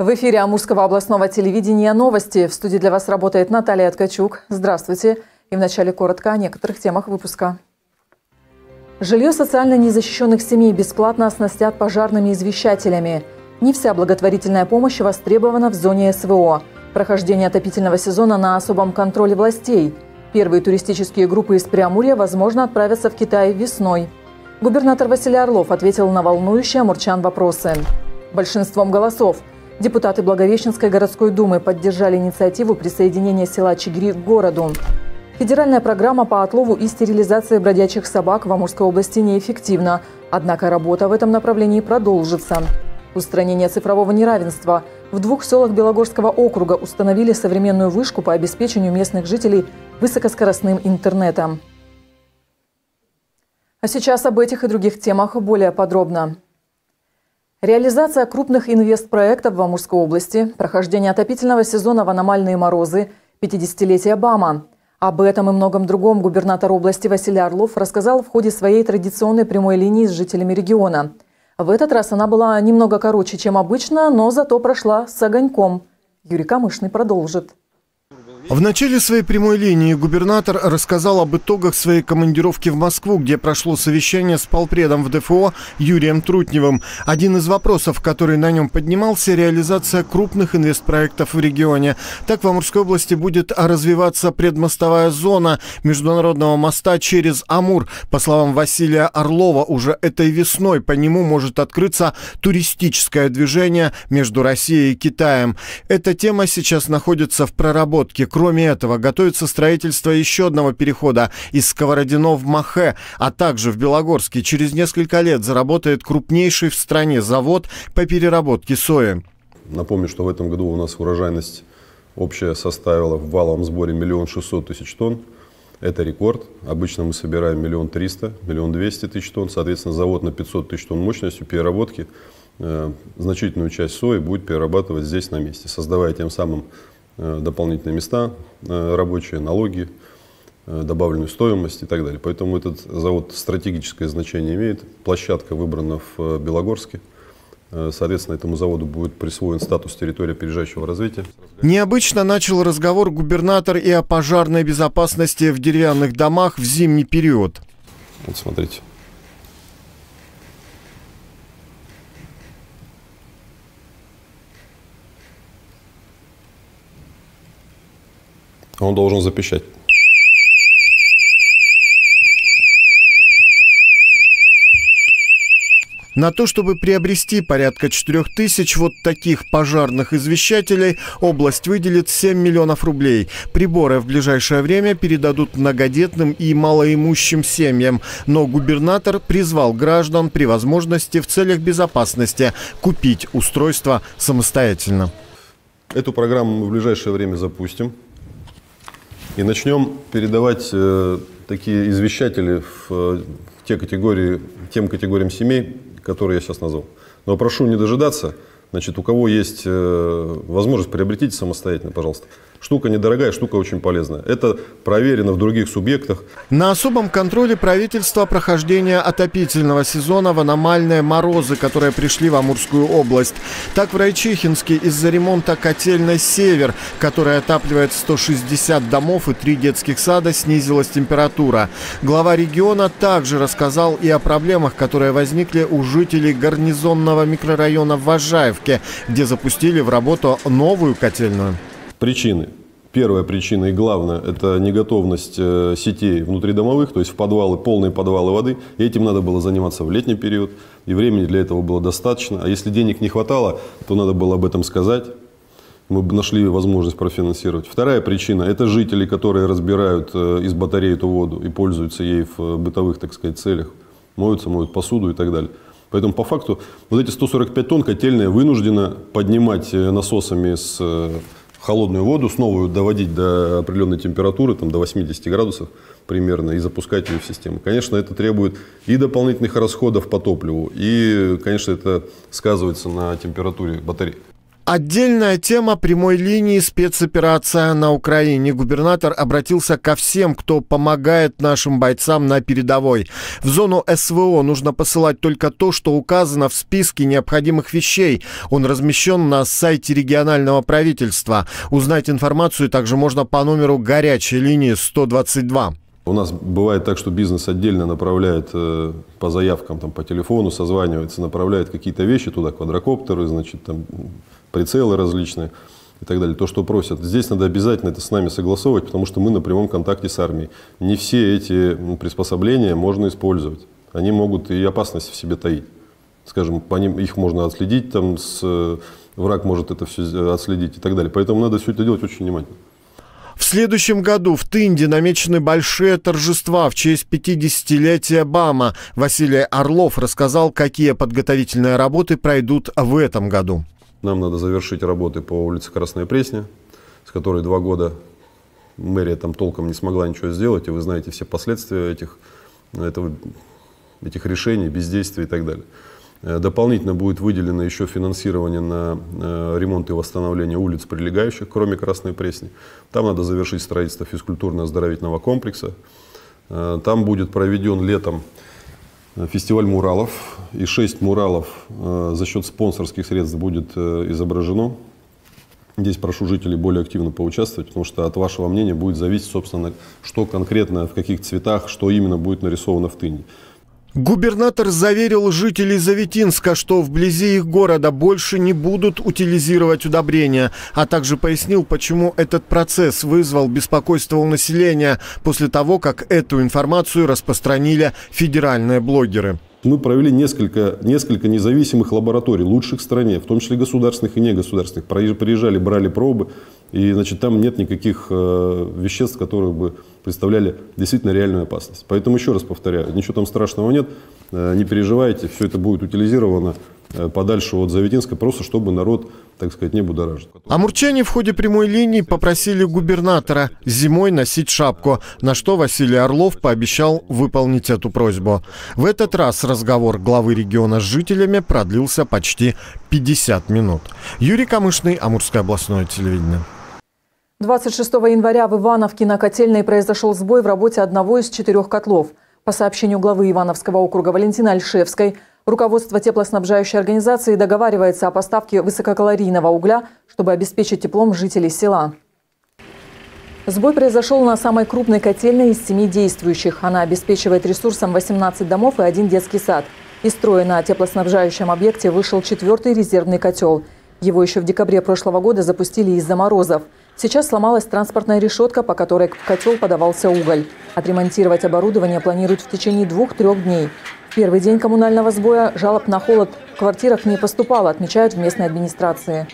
В эфире Амурского областного телевидения новости. В студии для вас работает Наталья Ткачук. Здравствуйте. И вначале коротко о некоторых темах выпуска. Жилье социально незащищенных семей бесплатно оснастят пожарными извещателями. Не вся благотворительная помощь востребована в зоне СВО. Прохождение отопительного сезона на особом контроле властей. Первые туристические группы из Преамурья, возможно, отправятся в Китай весной. Губернатор Василий Орлов ответил на волнующие амурчан вопросы. Большинством голосов депутаты Благовещенской городской думы поддержали инициативу присоединения села Чигири к городу. Федеральная программа по отлову и стерилизации бродячих собак в Амурской области неэффективна, однако работа в этом направлении продолжится. Устранение цифрового неравенства. В двух селах Белогорского округа установили современную вышку по обеспечению местных жителей высокоскоростным интернетом. А сейчас об этих и других темах более подробно. Реализация крупных инвестпроектов в Амурской области, прохождение отопительного сезона в аномальные морозы, 50-летие БАМа – об этом и многом другом губернатор области Василий Орлов рассказал в ходе своей традиционной прямой линии с жителями региона. В этот раз она была немного короче, чем обычно, но зато прошла с огоньком. Юрий Камышный продолжит. В начале своей прямой линии губернатор рассказал об итогах своей командировки в Москву, где прошло совещание с полпредом в ДФО Юрием Трутневым. Один из вопросов, который на нем поднимался, реализация крупных инвестпроектов в регионе. Так в Амурской области будет развиваться предмостовая зона международного моста через Амур. По словам Василия Орлова, уже этой весной по нему может открыться туристическое движение между Россией и Китаем. Эта тема сейчас находится в проработке. Кроме этого, готовится строительство еще одного перехода из Сковородино в Махе, а также в Белогорске. Через несколько лет заработает крупнейший в стране завод по переработке сои. Напомню, что в этом году у нас урожайность общая составила в валовом сборе миллион шестьсот тысяч тонн. Это рекорд. Обычно мы собираем миллион триста, миллион двести тысяч тонн. Соответственно, завод на 500 тысяч тонн мощностью переработки э, значительную часть сои будет перерабатывать здесь на месте, создавая тем самым дополнительные места э, рабочие, налоги, э, добавленную стоимость и так далее. Поэтому этот завод стратегическое значение имеет. Площадка выбрана в Белогорске. Соответственно, этому заводу будет присвоен статус территории опережающего развития. Необычно начал разговор губернатор и о пожарной безопасности в деревянных домах в зимний период. Вот смотрите. Он должен запищать. На то, чтобы приобрести порядка 4000 вот таких пожарных извещателей, область выделит 7 миллионов рублей. Приборы в ближайшее время передадут многодетным и малоимущим семьям. Но губернатор призвал граждан при возможности в целях безопасности купить устройство самостоятельно. Эту программу мы в ближайшее время запустим. И начнем передавать э, такие извещатели в, в те категории, тем категориям семей, которые я сейчас назвал. Но прошу не дожидаться. Значит, у кого есть э, возможность, приобретите самостоятельно, пожалуйста. Штука недорогая, штука очень полезная. Это проверено в других субъектах. На особом контроле правительства прохождение отопительного сезона в аномальные морозы, которые пришли в Амурскую область. Так в Райчихинске из-за ремонта котельной «Север», которая отапливает 160 домов и три детских сада, снизилась температура. Глава региона также рассказал и о проблемах, которые возникли у жителей гарнизонного микрорайона в Важаевке, где запустили в работу новую котельную. Причины. Первая причина и главная – это неготовность э, сетей внутридомовых, то есть в подвалы, полные подвалы воды. И этим надо было заниматься в летний период, и времени для этого было достаточно. А если денег не хватало, то надо было об этом сказать. Мы нашли возможность профинансировать. Вторая причина – это жители, которые разбирают э, из батареи эту воду и пользуются ей в э, бытовых, так сказать, целях. Моются, моют посуду и так далее. Поэтому по факту вот эти 145 тонн котельная вынуждена поднимать насосами с холодную воду, снова доводить до определенной температуры, там, до 80 градусов примерно, и запускать ее в систему. Конечно, это требует и дополнительных расходов по топливу, и, конечно, это сказывается на температуре батареи. Отдельная тема прямой линии спецоперация на Украине. Губернатор обратился ко всем, кто помогает нашим бойцам на передовой. В зону СВО нужно посылать только то, что указано в списке необходимых вещей. Он размещен на сайте регионального правительства. Узнать информацию также можно по номеру горячей линии 122. У нас бывает так, что бизнес отдельно направляет э, по заявкам, там, по телефону созванивается, направляет какие-то вещи туда, квадрокоптеры, значит, там, прицелы различные и так далее, то, что просят. Здесь надо обязательно это с нами согласовывать, потому что мы на прямом контакте с армией. Не все эти приспособления можно использовать. Они могут и опасность в себе таить. Скажем, по ним, их можно отследить, там, с, враг может это все отследить и так далее. Поэтому надо все это делать очень внимательно. В следующем году в Тынде намечены большие торжества в честь 50-летия БАМа. Василий Орлов рассказал, какие подготовительные работы пройдут в этом году. Нам надо завершить работы по улице Красная Пресня, с которой два года мэрия там толком не смогла ничего сделать, и вы знаете все последствия этих, этого, этих решений, бездействия и так далее. Э, дополнительно будет выделено еще финансирование на э, ремонт и восстановление улиц, прилегающих, кроме Красной Пресни. Там надо завершить строительство физкультурно-оздоровительного комплекса. Э, там будет проведен летом фестиваль муралов. И шесть муралов э, за счет спонсорских средств будет э, изображено. Здесь прошу жителей более активно поучаствовать, потому что от вашего мнения будет зависеть, собственно, что конкретно, в каких цветах, что именно будет нарисовано в тыне. Губернатор заверил жителей Заветинска, что вблизи их города больше не будут утилизировать удобрения, а также пояснил, почему этот процесс вызвал беспокойство у населения после того, как эту информацию распространили федеральные блогеры. Мы провели несколько, несколько независимых лабораторий, лучших в стране, в том числе государственных и негосударственных. Приезжали, брали пробы, и значит, там нет никаких э, веществ, которые бы представляли действительно реальную опасность. Поэтому еще раз повторяю, ничего там страшного нет, э, не переживайте, все это будет утилизировано э, подальше от Заветинска, просто чтобы народ, так сказать, не будоражил. Амурчане в ходе прямой линии попросили губернатора зимой носить шапку, на что Василий Орлов пообещал выполнить эту просьбу. В этот раз разговор главы региона с жителями продлился почти 50 минут. Юрий Камышный, Амурское областное телевидение. 26 января в Ивановке на котельной произошел сбой в работе одного из четырех котлов. По сообщению главы Ивановского округа Валентины Альшевской, руководство теплоснабжающей организации договаривается о поставке высококалорийного угля, чтобы обеспечить теплом жителей села. Сбой произошел на самой крупной котельной из семи действующих. Она обеспечивает ресурсом 18 домов и один детский сад. Из строя на теплоснабжающем объекте вышел четвертый резервный котел. Его еще в декабре прошлого года запустили из-за морозов. Сейчас сломалась транспортная решетка, по которой в котел подавался уголь. Отремонтировать оборудование планируют в течение двух-трех дней. В первый день коммунального сбоя жалоб на холод в квартирах не поступало, отмечают в местной администрации.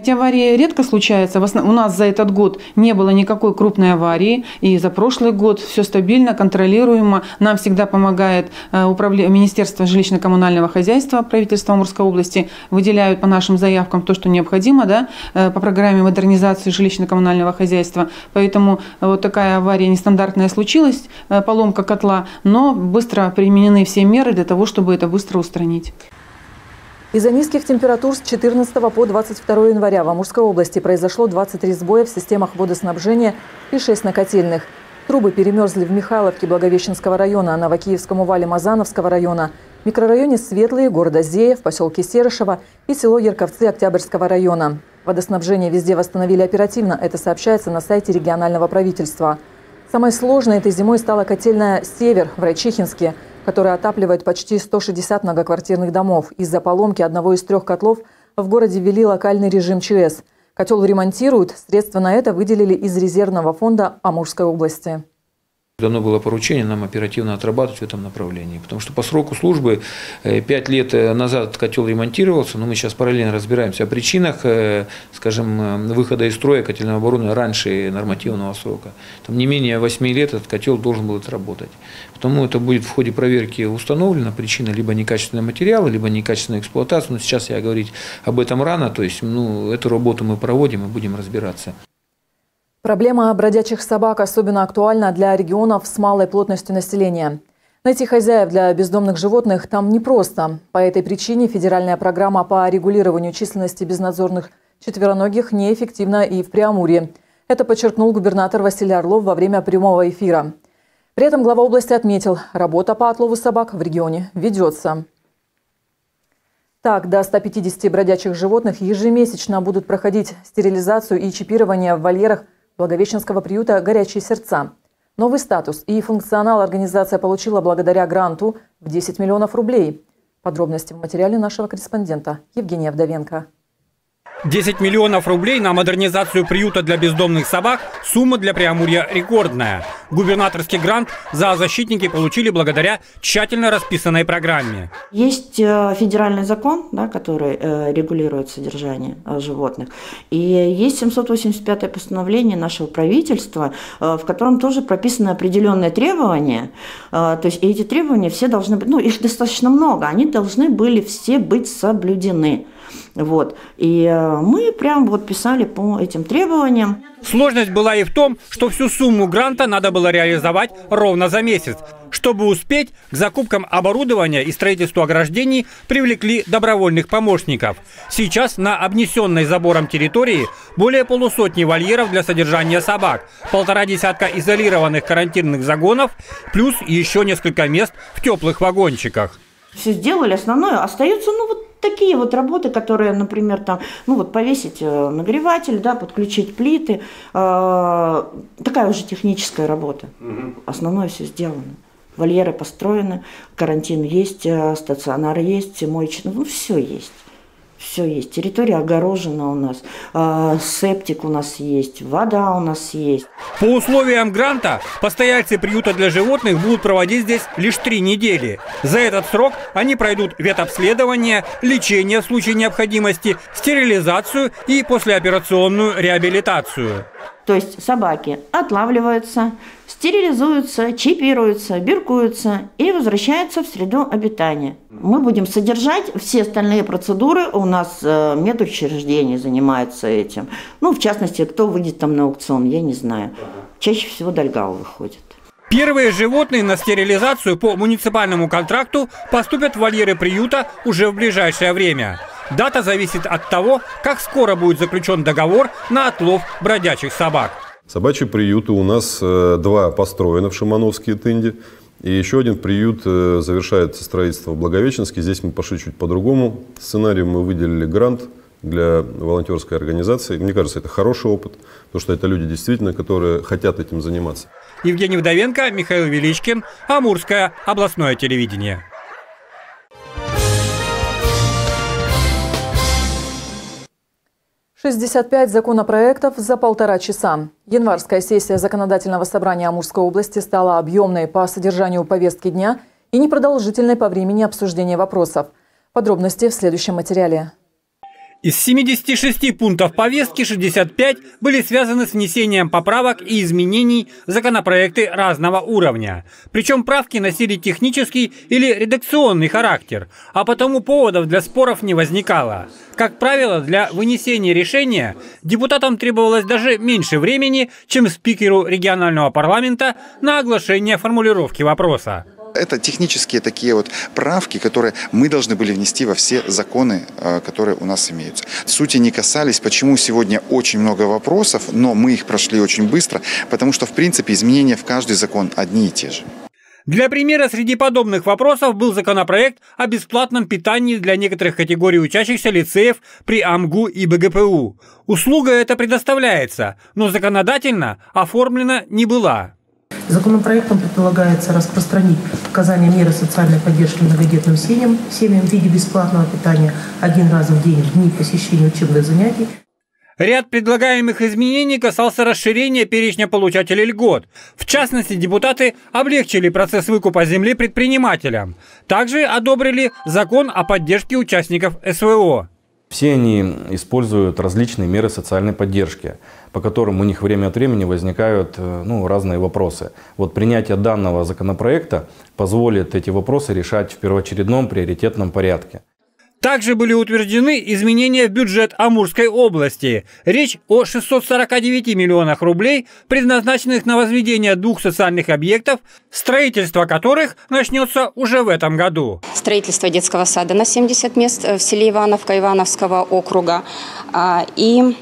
Эти аварии редко случаются. У нас за этот год не было никакой крупной аварии. И за прошлый год все стабильно, контролируемо. Нам всегда помогает э, управление, Министерство жилищно-коммунального хозяйства правительства Амурской области. Выделяют по нашим заявкам то, что необходимо да, э, по программе модернизации жилищно-коммунального хозяйства. Поэтому вот такая авария нестандартная случилась, э, поломка котла, но быстро применены все меры для того, чтобы это быстро устранить. Из-за низких температур с 14 по 22 января в Амурской области произошло 23 сбоя в системах водоснабжения и 6 на котельных. Трубы перемерзли в Михайловке Благовещенского района, Новокиевском увале Мазановского района, микрорайоне Светлые, города Зея, в поселке Серышево и село Ярковцы Октябрьского района. Водоснабжение везде восстановили оперативно, это сообщается на сайте регионального правительства. Самой сложной этой зимой стала котельная «Север» в Райчихинске – которая отапливает почти 160 многоквартирных домов. Из-за поломки одного из трех котлов в городе ввели локальный режим ЧС. Котел ремонтируют, средства на это выделили из резервного фонда Амурской области. Дано было поручение нам оперативно отрабатывать в этом направлении, потому что по сроку службы э, пять лет э, назад котел ремонтировался, но мы сейчас параллельно разбираемся о причинах, э, скажем, выхода из строя котельного оборудования раньше нормативного срока. Там не менее 8 лет этот котел должен был отработать. Потому это будет в ходе проверки установлена причина либо некачественного материала, либо некачественная эксплуатация. Но сейчас я говорить об этом рано, то есть ну, эту работу мы проводим и будем разбираться. Проблема бродячих собак особенно актуальна для регионов с малой плотностью населения. Найти хозяев для бездомных животных там непросто. По этой причине федеральная программа по регулированию численности безнадзорных четвероногих неэффективна и в Преамуре. Это подчеркнул губернатор Василий Орлов во время прямого эфира. При этом глава области отметил, работа по отлову собак в регионе ведется. Так, до 150 бродячих животных ежемесячно будут проходить стерилизацию и чипирование в вольерах Благовещенского приюта «Горячие сердца». Новый статус и функционал организация получила благодаря гранту в 10 миллионов рублей. Подробности в материале нашего корреспондента Евгения Вдовенко. 10 миллионов рублей на модернизацию приюта для бездомных собак – сумма для Преамурья рекордная. Губернаторский грант за защитники получили благодаря тщательно расписанной программе. Есть э, федеральный закон, да, который э, регулирует содержание э, животных. И есть 785 постановление нашего правительства, в котором тоже прописаны определенные требования. То есть эти требования все должны быть, ну их достаточно много, они должны были все быть соблюдены. Вот. И мы прям вот писали по этим требованиям. Сложность была и в том, что всю сумму гранта надо было реализовать ровно за месяц. Чтобы успеть, к закупкам оборудования и строительству ограждений привлекли добровольных помощников. Сейчас на обнесенной забором территории более полусотни вольеров для содержания собак, полтора десятка изолированных карантинных загонов, плюс еще несколько мест в теплых вагончиках. Все сделали, основное остается, ну вот такие вот работы, которые, например, там, ну вот повесить э, нагреватель, да, подключить плиты, э, такая уже техническая работа. Угу. Основное все сделано. Вольеры построены, карантин есть, э, стационар есть, моечный, ну все есть. Все есть. Территория огорожена у нас, э, септик у нас есть, вода у нас есть. По условиям гранта постояльцы приюта для животных будут проводить здесь лишь три недели. За этот срок они пройдут ветобследование, лечение в случае необходимости, стерилизацию и послеоперационную реабилитацию. То есть собаки отлавливаются, стерилизуются, чипируются, биркуются и возвращаются в среду обитания. Мы будем содержать все остальные процедуры. У нас э, медучреждение занимается этим. Ну, в частности, кто выйдет там на аукцион, я не знаю. Чаще всего Дальгау выходит. Первые животные на стерилизацию по муниципальному контракту поступят в вольеры приюта уже в ближайшее время. Дата зависит от того, как скоро будет заключен договор на отлов бродячих собак. Собачьи приюты у нас э, два построены в Шимановске и Тынде. И еще один приют э, завершается строительство в Благовещенске. Здесь мы пошли чуть по другому сценарию. Мы выделили грант для волонтерской организации. Мне кажется, это хороший опыт, потому что это люди действительно, которые хотят этим заниматься. Евгений Вдовенко, Михаил Величкин, Амурское областное телевидение. 65 законопроектов за полтора часа. Январская сессия Законодательного собрания Амурской области стала объемной по содержанию повестки дня и непродолжительной по времени обсуждения вопросов. Подробности в следующем материале. Из 76 пунктов повестки 65 были связаны с внесением поправок и изменений в законопроекты разного уровня. Причем правки носили технический или редакционный характер, а потому поводов для споров не возникало. Как правило, для вынесения решения депутатам требовалось даже меньше времени, чем спикеру регионального парламента на оглашение формулировки вопроса. Это технические такие вот правки, которые мы должны были внести во все законы, э, которые у нас имеются. Сути не касались, почему сегодня очень много вопросов, но мы их прошли очень быстро, потому что, в принципе, изменения в каждый закон одни и те же. Для примера среди подобных вопросов был законопроект о бесплатном питании для некоторых категорий учащихся лицеев при АМГУ и БГПУ. Услуга эта предоставляется, но законодательно оформлена не была. Законопроектом предполагается распространить оказание меры социальной поддержки многодетным семьям, семьям в виде бесплатного питания один раз в день в дни посещения учебных занятий. Ряд предлагаемых изменений касался расширения перечня получателей льгот. В частности, депутаты облегчили процесс выкупа земли предпринимателям. Также одобрили закон о поддержке участников СВО. Все они используют различные меры социальной поддержки, по которым у них время от времени возникают э, ну, разные вопросы. Вот принятие данного законопроекта позволит эти вопросы решать в первоочередном приоритетном порядке. Также были утверждены изменения в бюджет Амурской области. Речь о 649 миллионах рублей, предназначенных на возведение двух социальных объектов, строительство которых начнется уже в этом году. Строительство детского сада на 70 мест в селе Ивановка Ивановского округа а, и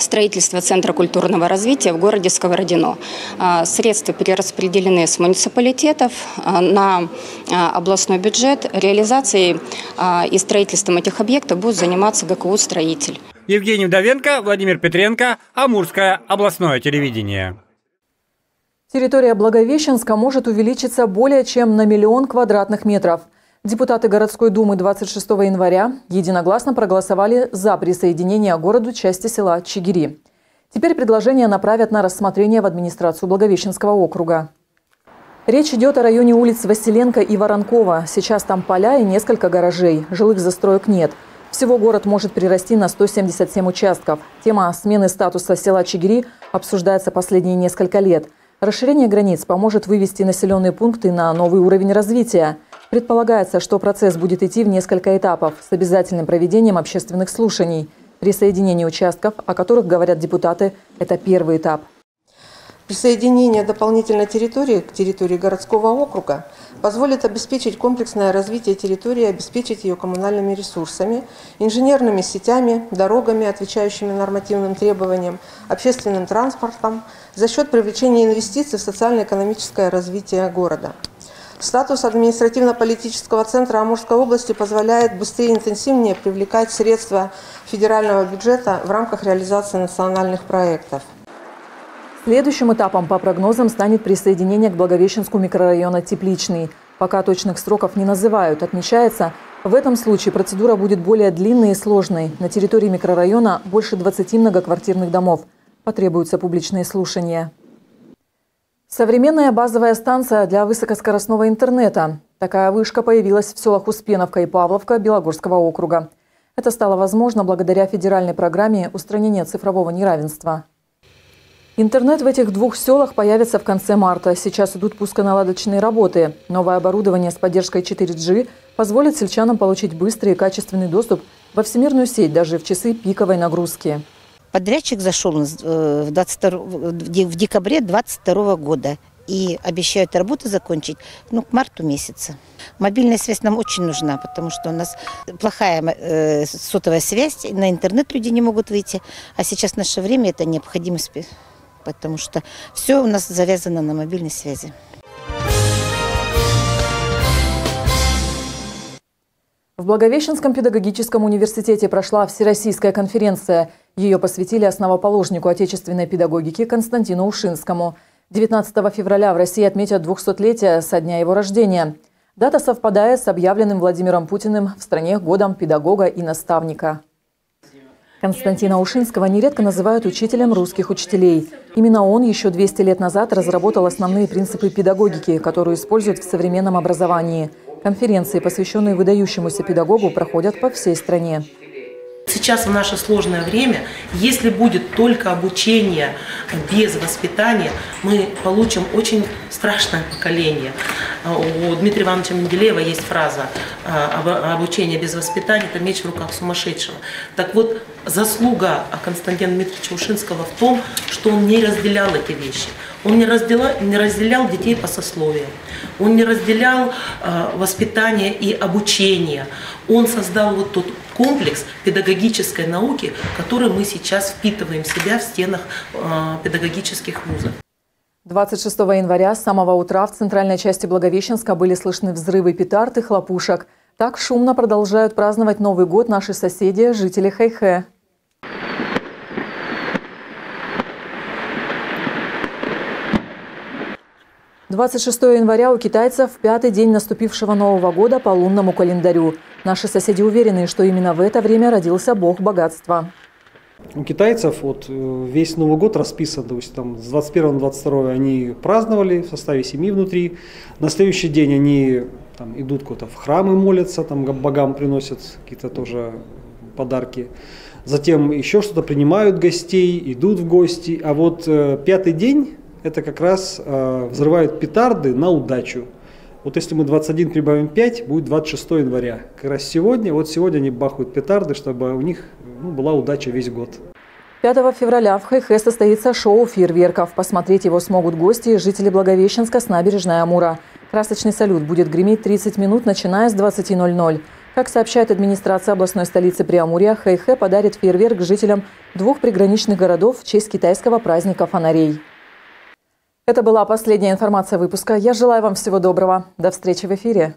строительство Центра культурного развития в городе Сковородино. А, средства перераспределены с муниципалитетов а, на а, областной бюджет. Реализацией и строительством этих объектов будет заниматься ГКУ «Строитель». Евгений Вдовенко, Владимир Петренко, Амурское областное телевидение. Территория Благовещенска может увеличиться более чем на миллион квадратных метров – Депутаты городской думы 26 января единогласно проголосовали за присоединение городу части села Чигири. Теперь предложение направят на рассмотрение в администрацию Благовещенского округа. Речь идет о районе улиц Василенко и Воронкова. Сейчас там поля и несколько гаражей. Жилых застроек нет. Всего город может прирасти на 177 участков. Тема смены статуса села Чигири обсуждается последние несколько лет. Расширение границ поможет вывести населенные пункты на новый уровень развития – Предполагается, что процесс будет идти в несколько этапов с обязательным проведением общественных слушаний. Присоединение участков, о которых говорят депутаты, это первый этап. Присоединение дополнительной территории к территории городского округа позволит обеспечить комплексное развитие территории, обеспечить ее коммунальными ресурсами, инженерными сетями, дорогами, отвечающими нормативным требованиям, общественным транспортом за счет привлечения инвестиций в социально-экономическое развитие города. Статус административно-политического центра Амурской области позволяет быстрее и интенсивнее привлекать средства федерального бюджета в рамках реализации национальных проектов. Следующим этапом по прогнозам станет присоединение к Благовещенскому микрорайона Тепличный. Пока точных сроков не называют, отмечается, в этом случае процедура будет более длинной и сложной. На территории микрорайона больше 20 многоквартирных домов. Потребуются публичные слушания. Современная базовая станция для высокоскоростного интернета. Такая вышка появилась в селах Успеновка и Павловка Белогорского округа. Это стало возможно благодаря федеральной программе устранения цифрового неравенства. Интернет в этих двух селах появится в конце марта. Сейчас идут пусконаладочные работы. Новое оборудование с поддержкой 4G позволит сельчанам получить быстрый и качественный доступ во всемирную сеть даже в часы пиковой нагрузки. Подрядчик зашел э, в, 22, в декабре 22 года и обещают работу закончить ну, к марту месяца. Мобильная связь нам очень нужна, потому что у нас плохая э, сотовая связь, на интернет люди не могут выйти, а сейчас в наше время это необходимость, потому что все у нас завязано на мобильной связи. В Благовещенском педагогическом университете прошла Всероссийская конференция. Ее посвятили основоположнику отечественной педагогики Константину Ушинскому. 19 февраля в России отметят 200-летие со дня его рождения. Дата совпадает с объявленным Владимиром Путиным в стране годом педагога и наставника. Константина Ушинского нередко называют учителем русских учителей. Именно он еще 200 лет назад разработал основные принципы педагогики, которые используют в современном образовании – Конференции, посвященные выдающемуся педагогу, проходят по всей стране. Сейчас в наше сложное время, если будет только обучение без воспитания, мы получим очень страшное поколение. У Дмитрия Ивановича Менделеева есть фраза «обучение без воспитания – это меч в руках сумасшедшего». Так вот, заслуга Константина Дмитриевича Ушинского в том, что он не разделял эти вещи. Он не разделял, не разделял детей по сословиям, он не разделял э, воспитание и обучение. Он создал вот тот комплекс педагогической науки, который мы сейчас впитываем в себя в стенах э, педагогических вузов. 26 января с самого утра в центральной части Благовещенска были слышны взрывы петард и хлопушек. Так шумно продолжают праздновать Новый год наши соседи, жители Хэйхэ. 26 января у китайцев пятый день наступившего Нового года по лунному календарю. Наши соседи уверены, что именно в это время родился бог богатства. У китайцев вот э, весь Новый год расписан, то есть там с 21 на 22 они праздновали в составе семьи внутри. На следующий день они там, идут куда-то в храмы молятся, там богам приносят какие-то тоже подарки. Затем еще что-то принимают гостей, идут в гости. А вот э, пятый день это как раз э, взрывают петарды на удачу. Вот если мы 21 прибавим 5, будет 26 января. Как раз сегодня, вот сегодня они бахают петарды, чтобы у них ну, была удача весь год. 5 февраля в Хайхе состоится шоу фейерверков. Посмотреть его смогут гости и жители Благовещенска с набережной Амура. Красочный салют будет греметь 30 минут, начиная с 20.00. Как сообщает администрация областной столицы Приамурья, Хэйхэ подарит фейерверк жителям двух приграничных городов в честь китайского праздника фонарей. Это была последняя информация выпуска. Я желаю вам всего доброго. До встречи в эфире.